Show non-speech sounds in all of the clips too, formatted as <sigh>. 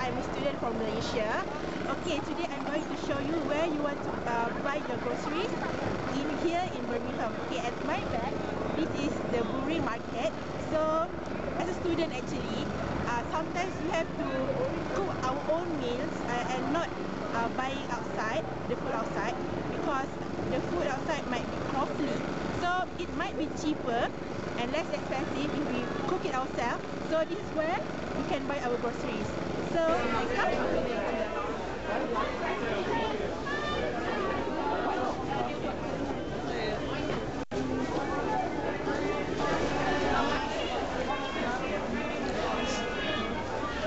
I'm a student from Malaysia. Okay, today I'm going to show you where you want to uh, buy your groceries in here in Birmingham. Okay, at my back, this is the Buri Market. So, as a student actually, uh, sometimes we have to cook our own meals uh, and not uh, buying outside, the food outside, because the food outside might be costly. So, it might be cheaper and less expensive if we cook it ourselves. So this is where we can buy our groceries.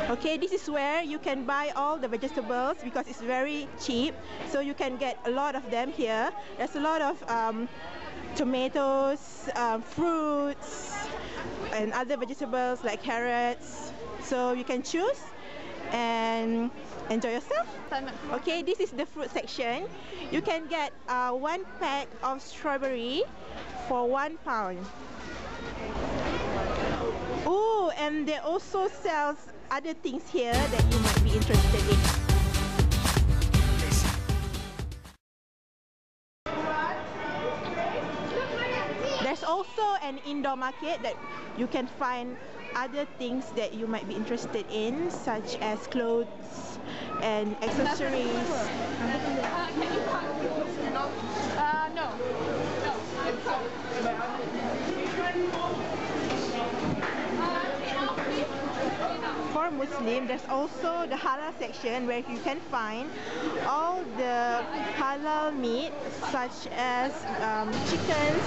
Okay, this is where you can buy all the vegetables because it's very cheap. So you can get a lot of them here. There's a lot of um, tomatoes, um, fruits, and other vegetables like carrots. So you can choose and enjoy yourself. Okay, this is the fruit section. You can get uh, one pack of strawberry for one pound. Oh, and they also sells other things here that you might be interested in. There's also an indoor market that you can find other things that you might be interested in, such as clothes and accessories. For Muslim, there's also the halal section where you can find all the halal meat, such as um, chickens,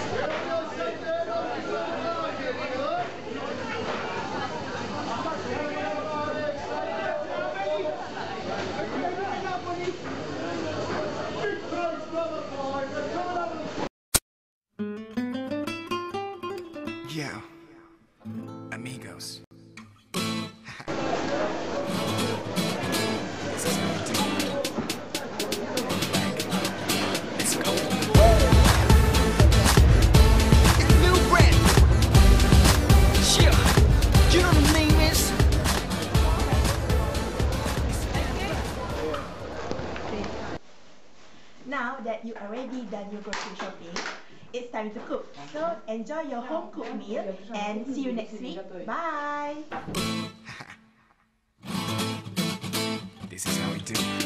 name is. Now that you already done your grocery shopping, it's time to cook. So enjoy your home cooked meal and see you next week. Bye. <laughs> This is how we do.